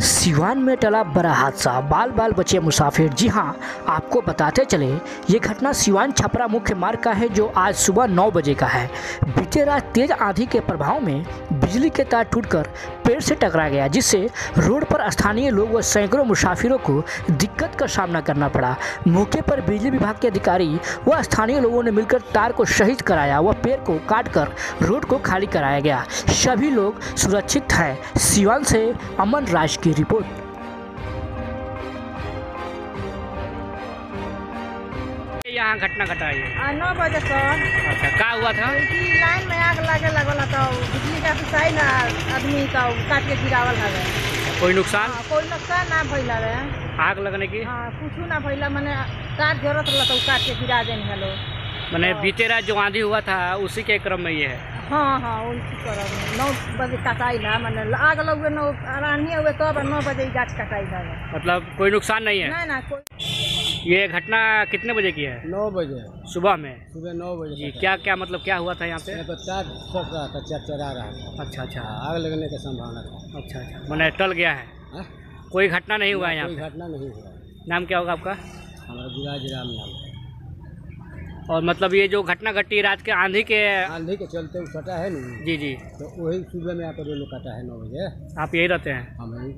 C Siwan में टला बड़ा हादसा। बाल बाल बचे मुसाफिर। जी हाँ आपको बताते चले, ये घटना सिवान छपरा मुख्य मार्ग का है, जो आज सुबह नौ बजे का है। बीते रात तेज आंधी के प्रभाव में बिजली के तार टूटकर पेड़ से टकरा गया, जिससे रोड पर स्थानीय लोग व सैकड़ों मुसाफिरों को दिक्कत का सामना करना पड़ा। मौके पर बिजली विभाग के अधिकारी व स्थानीय लोगों ने मिलकर तार को शहीद कराया व पेड़ को काटकर रोड को खाली कराया गया। सभी लोग सुरक्षित हैं। सिवान से अमन राज की रिपोर्ट। यहाँ घटना घटा है। नौ बजे सर अच्छा क्या हुआ था? लाइन में आग लगे लगल तो बिजली का पिसाई ना आदमी का काट के गिरावल हवे कोई नुकसान? हाँ, कोई नुकसान ना भइल हवे। आग लगने की? हाँ कुछ ना भइल मने तार ज़रूरत रहल तो काट के गिरा देन हेलो। मैंने बीते रात जो आंधी हुआ था उसी के क्रम में ये है। हाँ हाँ करब नौ बजे कटाई ना मने आग लगे नौ रानी हुए तब नौ बजे गाछ कटाई मतलब कोई नुकसान नहीं है? ना ना कोई ये घटना कितने बजे की है? नौ बजे। सुबह में? सुबह नौ बजे जी क्या क्या मतलब क्या हुआ था यहाँ पे? फट रहा था चरचरा रहा। था अच्छा। अच्छा आग लगने की संभावना था। अच्छा अच्छा। मैंने टल गया है। हाँ? कोई घटना नहीं हुआ है यहाँ घटना नहीं हुआ। नाम क्या होगा आपका? हमारा विराज राम नाम। है और मतलब ये जो घटना घटी रात के आंधी के आंधी के चलते कटा है नहीं। जी जी। तो वही सुबह में आकर जो लोग कटा है नौ बजे। आप यही रहते हैं? हम यही